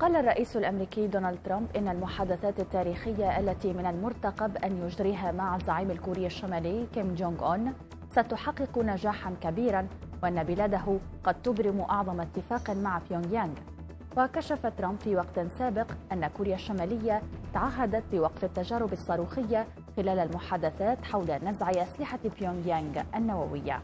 قال الرئيس الأمريكي دونالد ترامب إن المحادثات التاريخية التي من المرتقب أن يجريها مع الزعيم الكوري الشمالي كيم جونغ أون ستحقق نجاحا كبيرا وأن بلاده قد تبرم أعظم اتفاق مع بيونغ يانغ وكشف ترامب في وقت سابق أن كوريا الشمالية تعهدت بوقف التجارب الصاروخية خلال المحادثات حول نزع أسلحة بيونغ يانغ النووية.